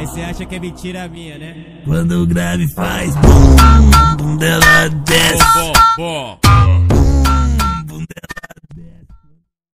Aí você acha que é mentira minha, né? Quando o grave faz bum, bum dela desce.